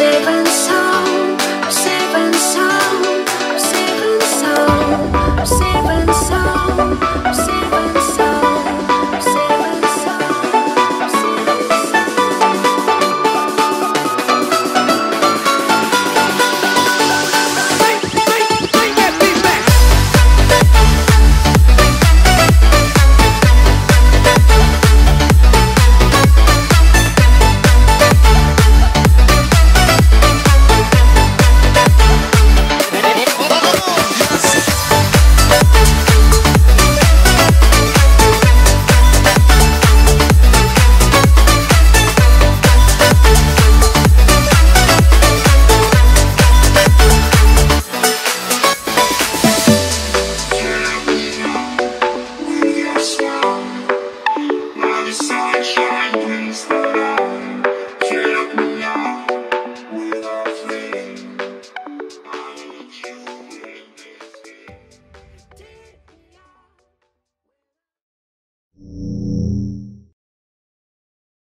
say